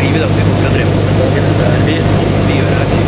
sier at vi kommer til å drepe oss Vi, vi gjør her.